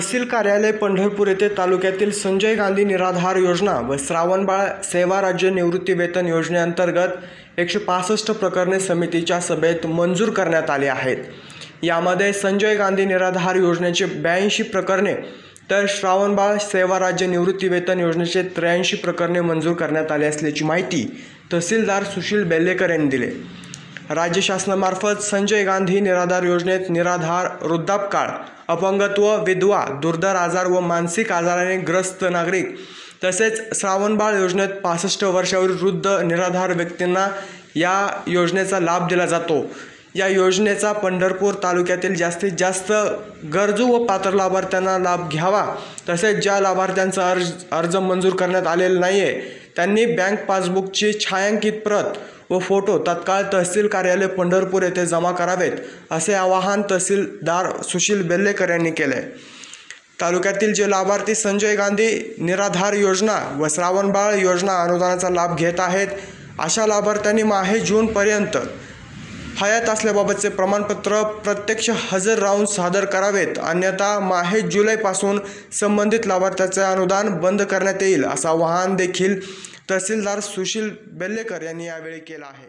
तहसील कार्यालय पंढरपूर येथे तालुक्यातील संजय गांधी निराधार योजना व श्रावणबाळ सेवा राज्य निवृत्ती वेतन योजनेअंतर्गत एकशे पासष्ट प्रकरणे समितीच्या सभेत मंजूर करण्यात आली आहेत. यामध्ये संजय गांधी निराधार योजनेचे ब्याऐंशी प्रकरणे तर श्रावणबाळ सेवा राज्य निवृत्ती वेतन योजनेचे त्र्याऐंशी प्रकरणे मंजूर करण्यात आली असल्याची माहिती तहसीलदार सुशील बेल्लेकर यांनी दिली. राज्य शासनामार्फत संजय गांधी निराधार योजनेत निराधार वृद्धापकाळ अपंगत्व विधवा दुर्धर आजार व मानसिक आजाराने ग्रस्त नागरिक तसेच श्रावणबाळ योजनेत पासष्ट वर्षावरील वृद्ध निराधार व्यक्तींना या योजनेचा लाभ दिला जातो. या योजनेचा पंढरपूर तालुक्यातील जास्तीत जास्त गरजू व पात्र लाभार्थ्यांना लाभ घ्यावा तसेच ज्या लाभार्थ्यांचा अर्ज अर्ज मंजूर करण्यात आलेला नाही आहे त्यांनी बँक पासबुकची छायांकित प्रत व फोटो तत्काळ तहसील कार्यालय पंढरपूर येथे जमा करावेत असे आवाहन तहसीलदार सुशील बेल्लेकर यांनी केले. आहे तालुक्यातील जे लाभार्थी संजय गांधी निराधार योजना व श्रावणबाळ योजना अनुदानाचा लाभ घेत आहेत अशा लाभार्थ्यांनी माहे जूनपर्यंत हयात असल्याबाबतचे प्रमाणपत्र प्रत्यक्ष हजर राहून सादर करावेत अन्यथा माहे जुलैपासून संबंधित लाभार्थ्याचे अनुदान बंद करण्यात येईल असं आवाहन देखील तहसीलदार सुशील बेल्लेकर यांनी यावेळी केला आहे.